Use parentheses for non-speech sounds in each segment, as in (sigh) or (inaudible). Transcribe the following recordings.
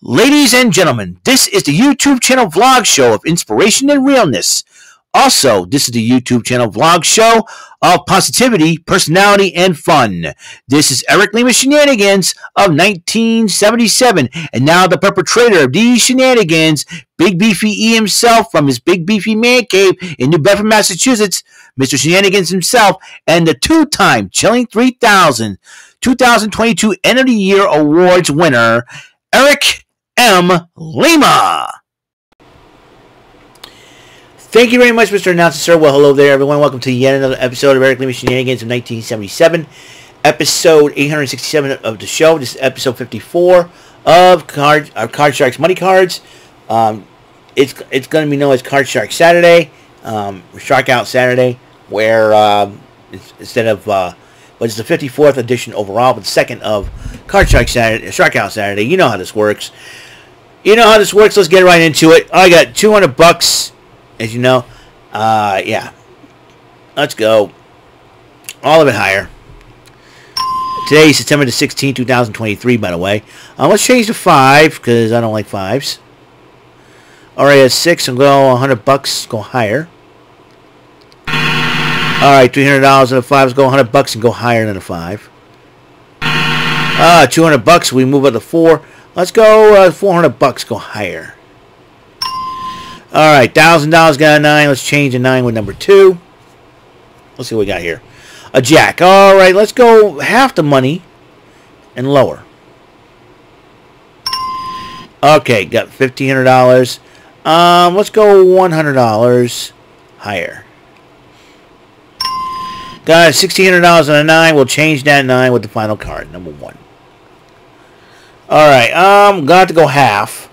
Ladies and gentlemen, this is the YouTube channel vlog show of inspiration and realness. Also, this is the YouTube channel vlog show of positivity, personality, and fun. This is Eric Lima Shenanigans of 1977, and now the perpetrator of these shenanigans, Big Beefy E himself from his Big Beefy Man Cave in New Bedford, Massachusetts, Mr. Shenanigans himself, and the two-time Chilling 3000 2022 End of the Year Awards winner, Eric M. Lima. Thank you very much, Mr. Announcer, sir. Well, hello there, everyone. Welcome to yet another episode of Eric Lima Shenanigans of 1977, episode 867 of the show. This is episode 54 of Card, uh, Card Sharks Money Cards. Um, it's it's going to be known as Card Shark Saturday, um, Shark Out Saturday, where um, instead of uh, but it's the 54th edition overall, but the second of Card Shark Saturday, Shark Out Saturday. You know how this works. You know how this works. Let's get right into it. I got 200 bucks, as you know. Uh, yeah. Let's go. All of it higher. Today is September the 16th, 2023, by the way. Uh, let's change to 5, because I don't like 5s. Alright, at 6, I'm and go 100 bucks, go higher. Alright, $300 and a 5, let's go 100 bucks and go higher than a 5. Ah, uh, 200 bucks, we move up to 4. Let's go uh, 400 bucks, go higher. Alright, $1,000 got a 9. Let's change a 9 with number 2. Let's see what we got here. A jack. Alright, let's go half the money and lower. Okay, got $1,500. Um, let's go $100 higher. Got $1,600 on a 9. We'll change that 9 with the final card, number 1. Alright, um, got to go half.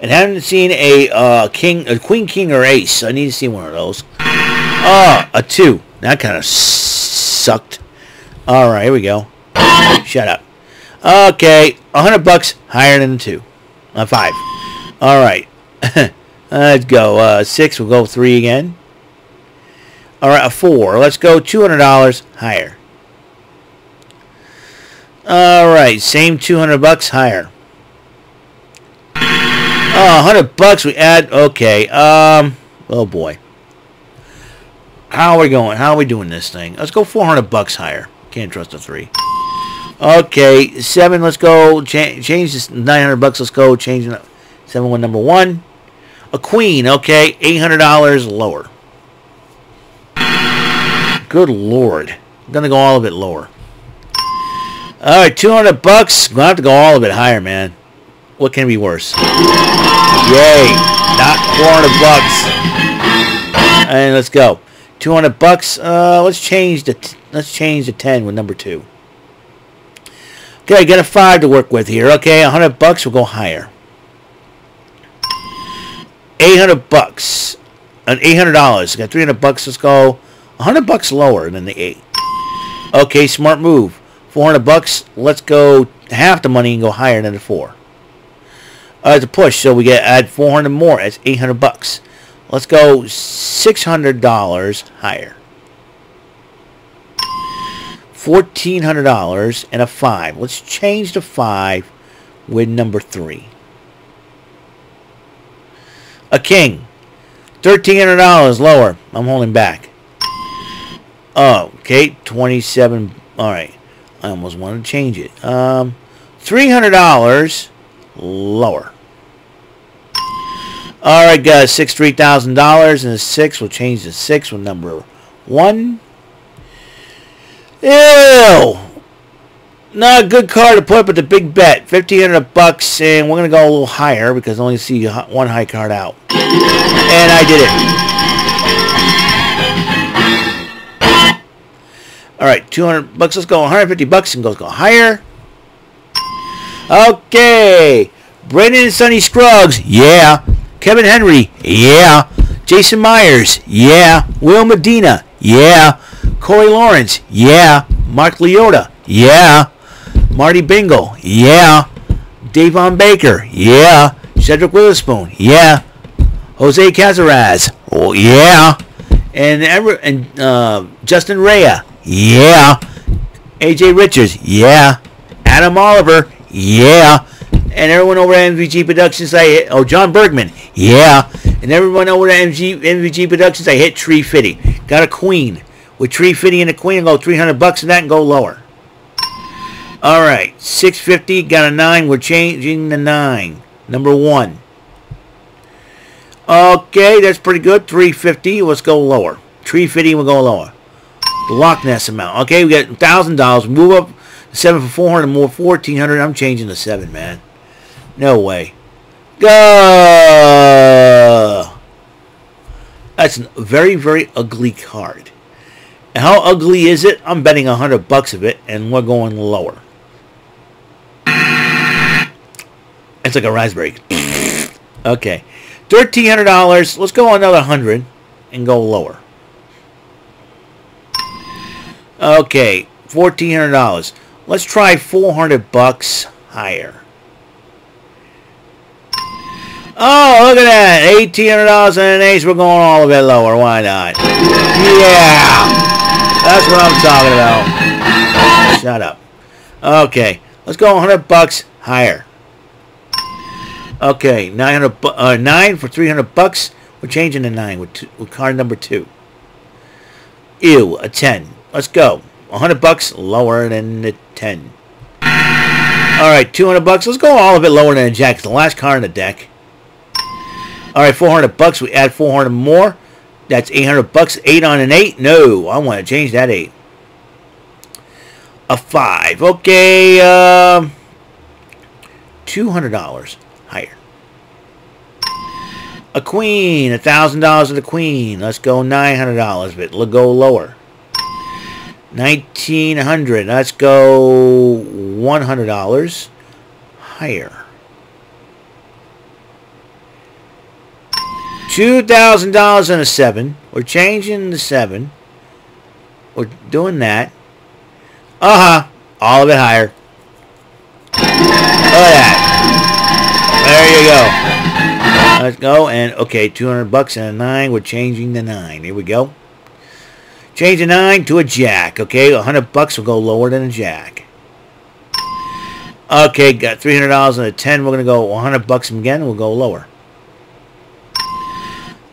And haven't seen a uh, king, a queen, king, or ace. I need to see one of those. Oh, a two. That kind of sucked. Alright, here we go. Shut up. Okay, a hundred bucks higher than a two. A five. Alright. (laughs) Let's go. Uh, six, we'll go three again. Alright, a four. Let's go $200 higher. Alright, same 200 bucks higher. Oh, 100 bucks we add. Okay. Um. Oh boy. How are we going? How are we doing this thing? Let's go 400 bucks higher. Can't trust a three. Okay, seven. Let's go. Cha change this 900 bucks. Let's go. Change seven one number one. A queen. Okay, $800 lower. Good lord. I'm gonna go all a bit lower. All right, 200 bucks. Gonna have to go all a bit higher, man. What can be worse? Yay! Not 400 bucks. And let's go. 200 bucks. Uh, let's change the let's change the 10 with number two. Okay, get a five to work with here. Okay, 100 bucks. We'll go higher. 800 bucks. An $800. Got 300 bucks. Let's go 100 bucks lower than the eight. Okay, smart move. 400 bucks. Let's go half the money and go higher than the four. Uh, it's a push, so we get add 400 more. That's 800 bucks. Let's go $600 higher. $1,400 and a 5. Let's change the 5 with number 3. A king. $1,300 lower. I'm holding back. Oh, okay. 27. All right. I almost want to change it. Um, $300 lower. All right, guys, six three thousand dollars and a six. We'll change the six with number one. Ew, not a good card to put, but the big bet, fifteen hundred bucks, and we're gonna go a little higher because I only see one high card out, and I did it. All right, two hundred bucks. Let's go one hundred fifty bucks and go go higher. Okay. Brandon and Sonny Scruggs, yeah. Kevin Henry, yeah. Jason Myers, yeah. Will Medina, yeah. Corey Lawrence, yeah. Mark Leota, yeah. Marty Bingle, yeah. Davon Baker, yeah. Cedric Witherspoon, yeah. Jose Cazares, oh yeah. And and uh, Justin Rea, yeah. AJ Richards, yeah. Adam Oliver, yeah. And everyone over at MVG Productions, I hit, oh, John Bergman. Yeah. And everyone over at MG, MVG Productions, I hit Tree Fitty. Got a queen. With Tree Fitty and a queen, go 300 bucks in that and go lower. All right. 650, got a 9. We're changing the 9. Number 1. Okay, that's pretty good. 350. Let's go lower. 350, we'll go lower. The Loch Ness amount. Okay, we got $1,000. Move up 7 for 400 more 1400 I'm changing the 7, man. No way. Go! That's a very, very ugly card. How ugly is it? I'm betting a 100 bucks of it, and we're going lower. It's like a raspberry. okay. $1,300. Let's go another 100 and go lower. Okay. $1,400. Let's try 400 bucks higher. Oh, look at that. $1,800 and an ace. We're going all a bit lower. Why not? Yeah. That's what I'm talking about. Shut up. Okay. Let's go 100 bucks higher. Okay, 900 uh, 9 for 300 bucks. We're changing to 9 with, two, with card number 2. Ew, a 10. Let's go. 100 bucks lower than the 10. Alright, 200 bucks. Let's go all a bit lower than a jack. It's the last card in the deck. Alright, 400 bucks. We add 400 more. That's 800 bucks. 8 on an 8? No, I want to change that 8. A 5. Okay, uh, $200 higher. A queen, a thousand dollars of the queen. Let's go nine hundred dollars, but let's go lower. Nineteen hundred. Let's go one hundred dollars higher. Two thousand dollars and a seven. We're changing the seven. We're doing that. Uh huh. All of it higher. Look at that. There you go. Let's go. And, okay, 200 bucks and a 9. We're changing the 9. Here we go. Change a 9 to a jack. Okay, a 100 bucks will go lower than a jack. Okay, got $300 and a 10. We're going to go 100 bucks again. We'll go lower.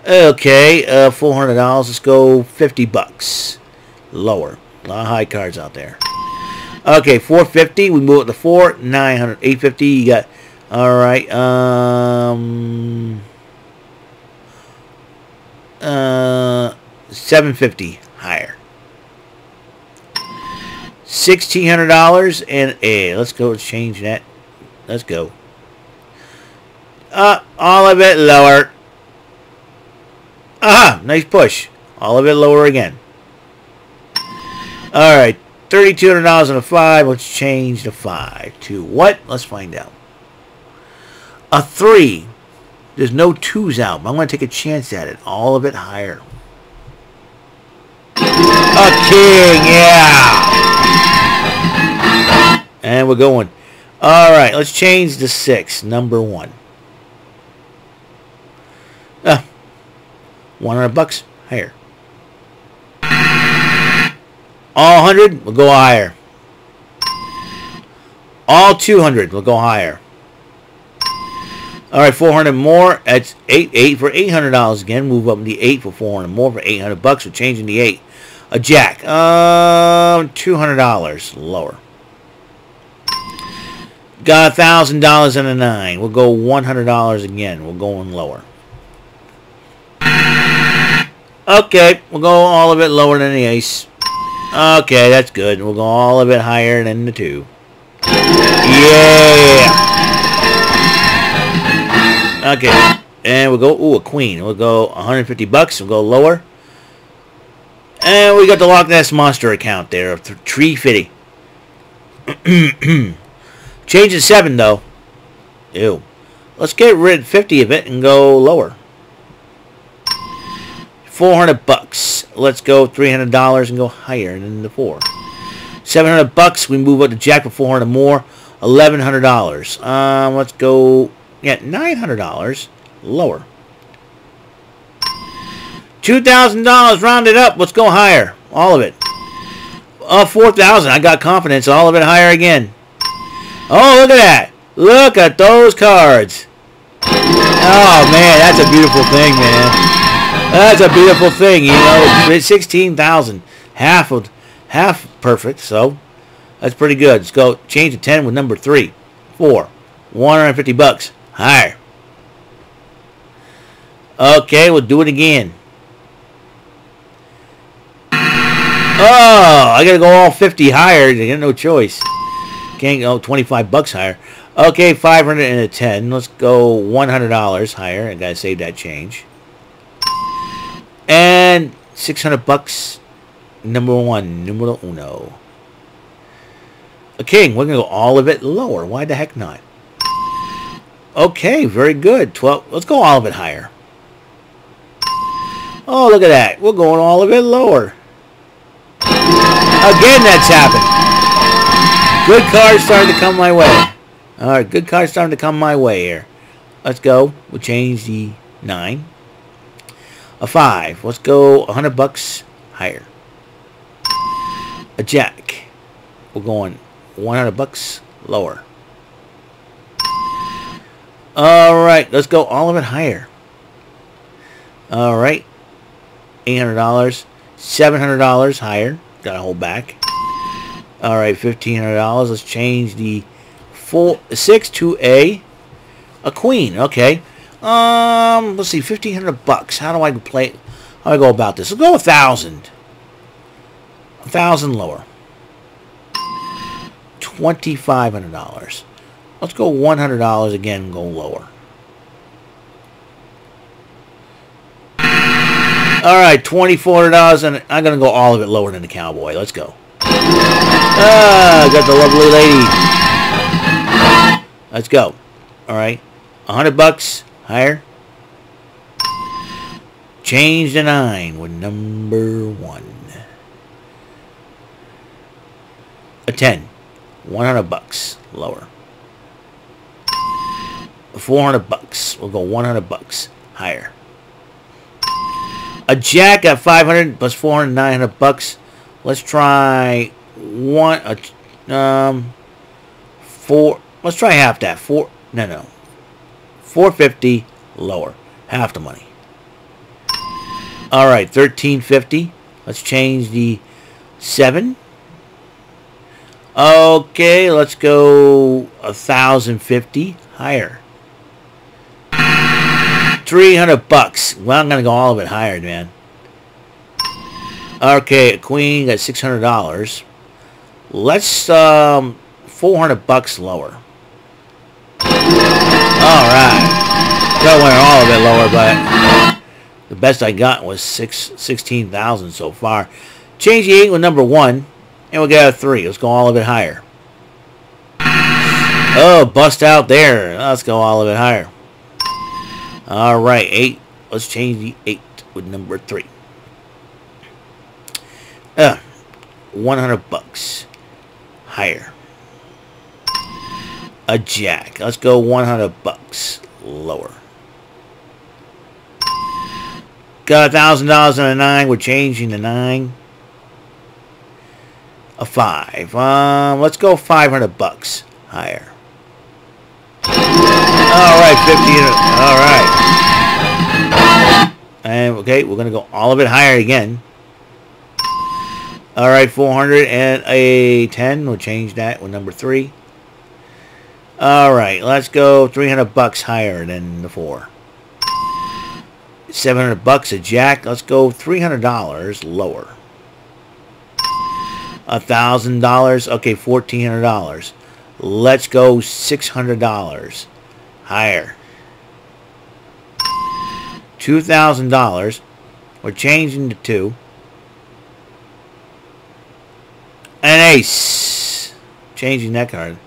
Okay, uh, $400. Let's go 50 bucks. Lower. A lot of high cards out there. Okay, 450. We move it to 4. 900. 850. You got all right. Um. Uh, seven fifty higher. Sixteen hundred dollars and a. Let's go let's change that. Let's go. Uh, all of it lower. Aha! Nice push. All of it lower again. All right. Thirty-two hundred dollars and a five. Let's change the five to what? Let's find out. A 3. There's no 2s out. But I'm going to take a chance at it. All of it higher. A king, yeah! And we're going. Alright, let's change the 6. Number 1. Uh, 100 bucks higher. All 100 we'll go higher. All 200 we'll go higher. All right, 400 more. That's 8 8 for $800 again. Move up the 8 for 400 more for 800 bucks. We're changing the 8. A jack. Um, $200 lower. Got a $1,000 and a 9. We'll go $100 again. We're going lower. Okay, we'll go all of it lower than the ace. Okay, that's good. We'll go all of it higher than the 2. Yeah! Okay. And we'll go, ooh, a queen. We'll go 150 bucks. We'll go lower. And we got the Loch Ness Monster account there of Tree Fitty. (clears throat) Change to 7, though. Ew. Let's get rid of 50 of it and go lower. 400 bucks. Let's go $300 and go higher than the 4. 700 bucks. We move up to Jack for 400 more. $1,100. Um, let's go at $900 lower. $2,000 rounded up. Let's go higher. All of it. Uh, 4000 I got confidence. All of it higher again. Oh, look at that. Look at those cards. Oh, man, that's a beautiful thing, man. That's a beautiful thing, you know. It's 16,000. Half of, half perfect, so that's pretty good. Let's go change to 10 with number 3. 4. 150 bucks. Higher. Okay, we'll do it again. Oh, I gotta go all 50 higher. I got no choice. Can't go 25 bucks higher. Okay, 510. Let's go $100 higher. I gotta save that change. And 600 bucks. Number one. Numero uno. Okay, we're gonna go all of it lower. Why the heck not? Okay, very good. 12. Let's go all of it higher. Oh, look at that. We're going all of it lower. Again, that's happened. Good cards starting to come my way. All right, good cards starting to come my way here. Let's go. We'll change the 9. A 5. Let's go 100 bucks higher. A jack. We're going 100 bucks lower. All right, let's go all of it higher. All right. $800. $700 higher. Got to hold back. All right, $1,500. Let's change the four, 6 to a a queen. Okay. Um, let's see, 1500 bucks. How do I play? How do I go about this? Let's go a thousand. A thousand lower. $2,500. Let's go $100 again and go lower. All right, $2,400, and I'm going to go all of it lower than the cowboy. Let's go. Ah, got the lovely lady. Let's go. All right, A 100 bucks higher. Change the 9 with number 1. A 10. 100 bucks lower. 400 bucks. We'll go 100 bucks higher. A jack at 500 plus 400, 900 bucks. Let's try one, a, um, four, let's try half that. Four, no, no. 450 lower. Half the money. All right, 1350. Let's change the 7. Okay, let's go a 1050 higher. 300 bucks. Well, I'm going to go all of it higher, man. Okay, a queen got $600. Let's, um, 400 bucks lower. Alright. Got went all of it lower, but the best I got was six, 16,000 so far. Change the 8 with number 1, and we'll get a 3. Let's go all of it higher. Oh, bust out there. Let's go all of it higher. All right, eight. Let's change the eight with number three. Uh, 100 bucks. Higher. A jack. Let's go 100 bucks. Lower. Got a thousand dollars on a nine. We're changing the nine. A five. Um, let's go 500 bucks. Higher. All right, 15. All right. And, okay, we're going to go all of it higher again. All right, 400 and a 10. We'll change that with number 3. All right, let's go 300 bucks higher than the 4. 700 bucks a jack. Let's go $300 lower. $1,000. Okay, $1,400. Let's go $600 higher. $2,000. We're changing to 2. An ace. Changing that card.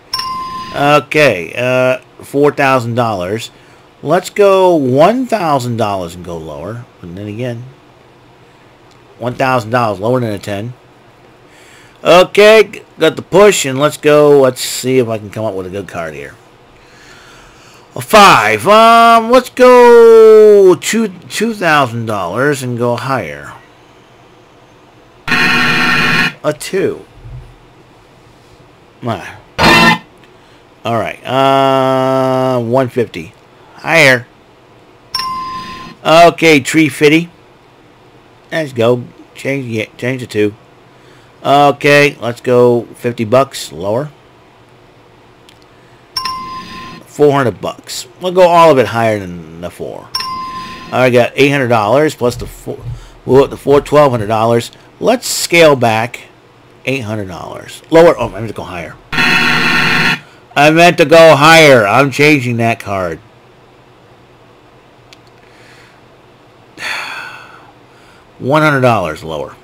Okay, uh, $4,000. Let's go $1,000 and go lower. And then again, $1,000 lower than a 10. Okay, got the push, and let's go. Let's see if I can come up with a good card here. A five. Um, let's go two two thousand dollars and go higher. A two. All right. Uh, 150. Higher. Okay, tree fitty. Let's go. Change yeah, change it to. Okay, let's go 50 bucks lower. 400 bucks. We'll go all of it higher than the 4. I got $800 plus the 4 we'll the 4 $1200. Let's scale back $800. Lower oh, I meant to go higher. I meant to go higher. I'm changing that card. $100 lower.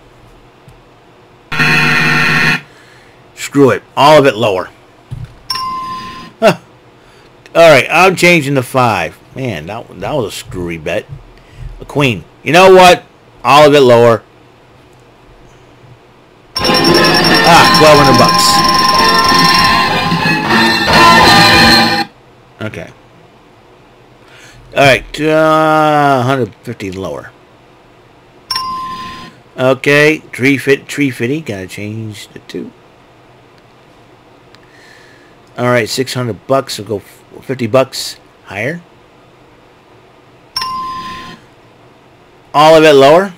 Screw it. All of it lower. Huh. All right, I'm changing to five. Man, that, that was a screwy bet. A queen. You know what? All of it lower. Ah, 1200 bucks. Okay. All right, uh, 150 lower. Okay, tree fit, tree fitty. Gotta change the two. All right, 600 bucks. We'll go 50 bucks higher. All of it lower.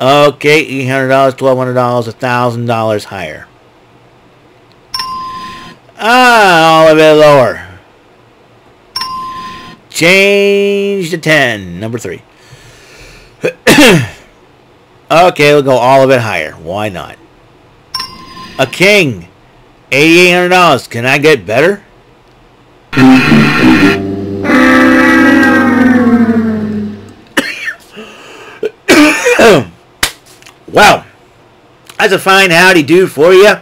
Okay, $800, $1,200, $1,000 higher. Ah, all of it lower. Change to 10, number 3. (coughs) okay, we'll go all of it higher. Why not? A king. $8,800. Can I get better? That's a fine howdy do for you.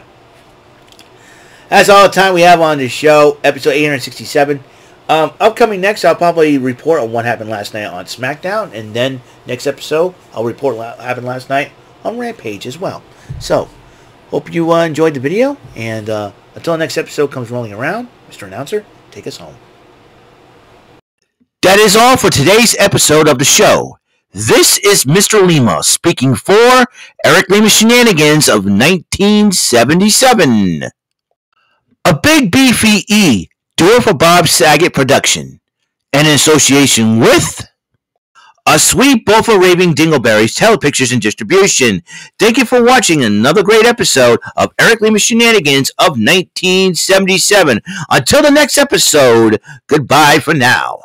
That's all the time we have on this show, episode 867. Um, upcoming next, I'll probably report on what happened last night on SmackDown, and then next episode, I'll report what happened last night on Rampage as well. So, Hope you uh, enjoyed the video, and uh, until the next episode comes rolling around, Mr. Announcer, take us home. That is all for today's episode of the show. This is Mr. Lima speaking for Eric Lima Shenanigans of 1977. A Big Beefy E, doer for Bob Saget production, and in association with a sweet bowl for raving dingleberries, telepictures, and distribution. Thank you for watching another great episode of Eric Lima Shenanigans of 1977. Until the next episode, goodbye for now.